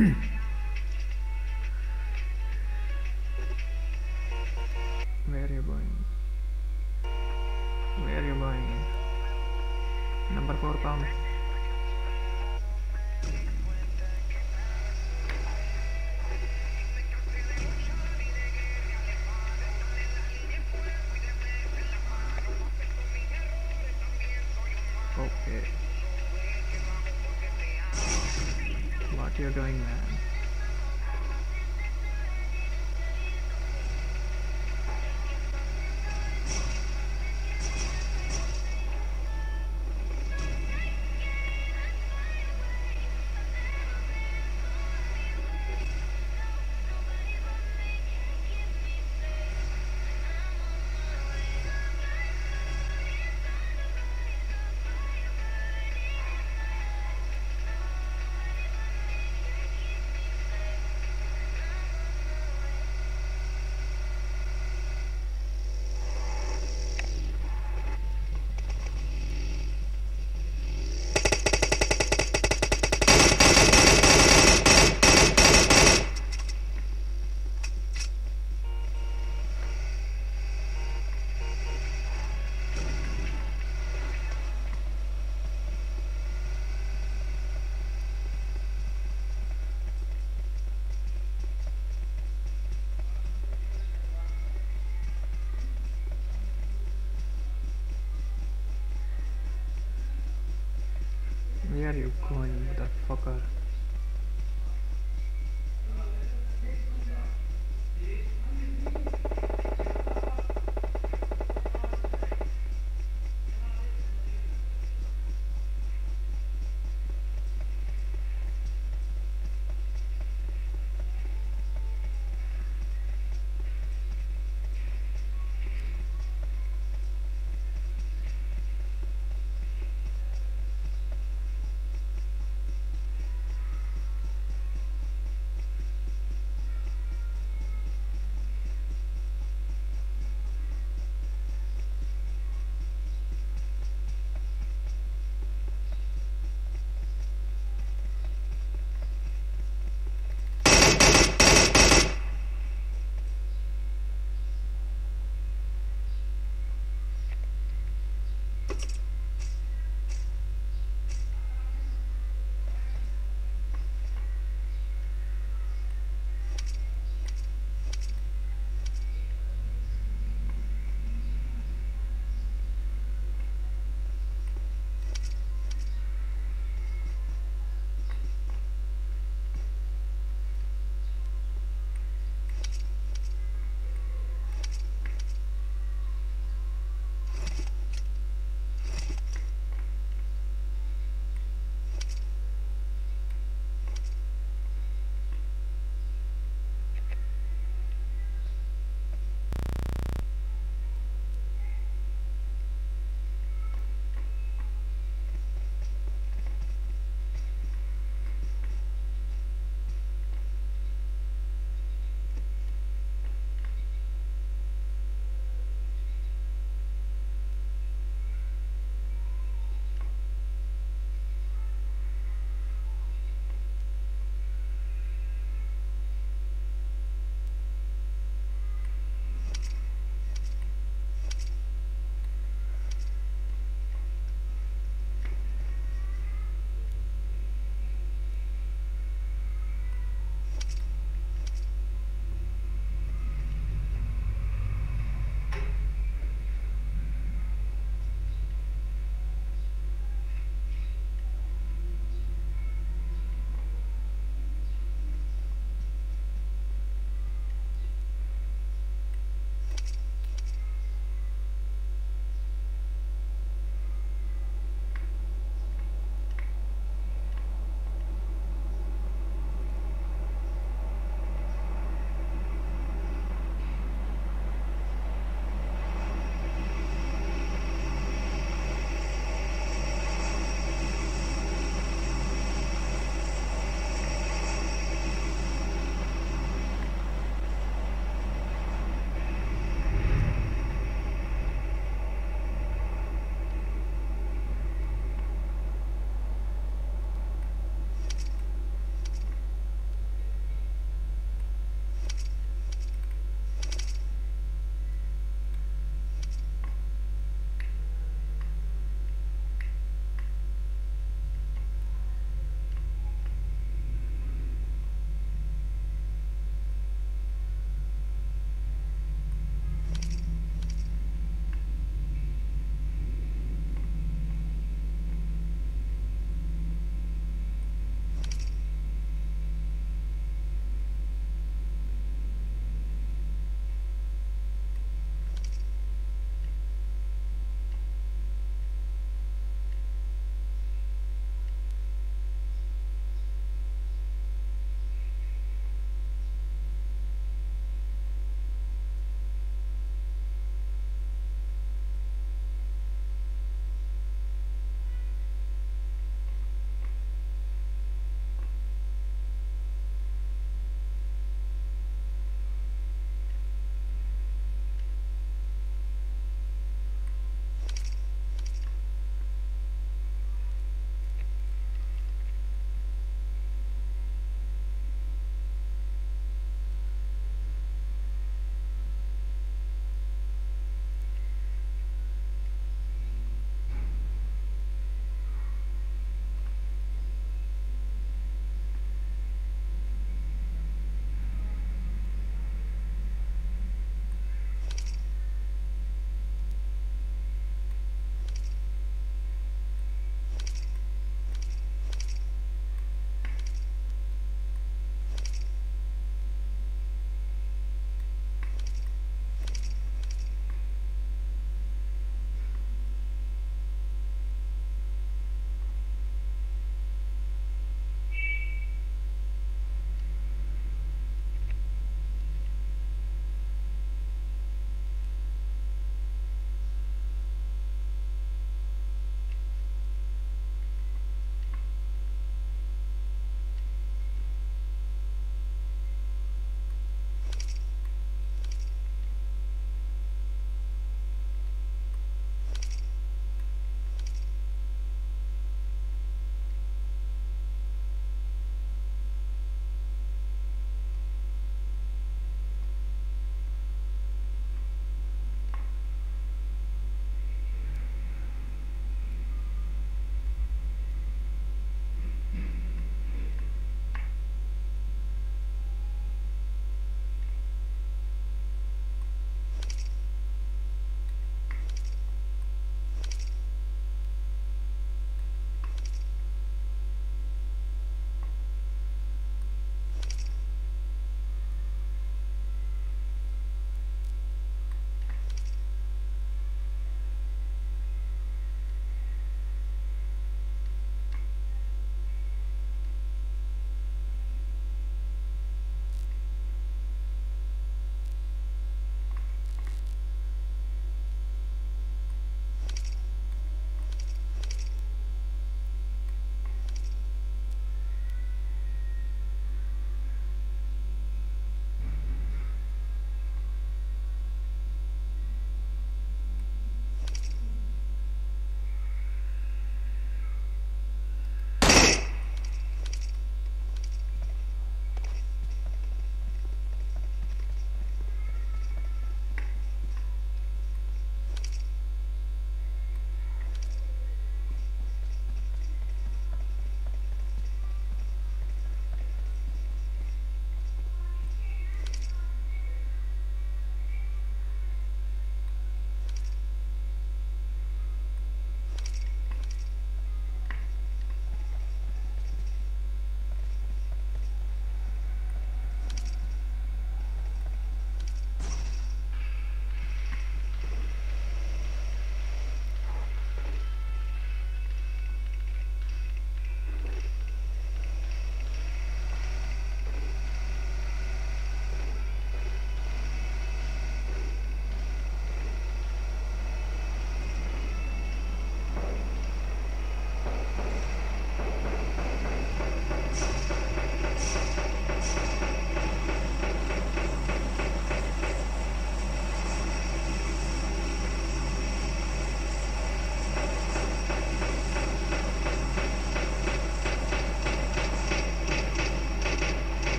Mm-hmm. Doing, man?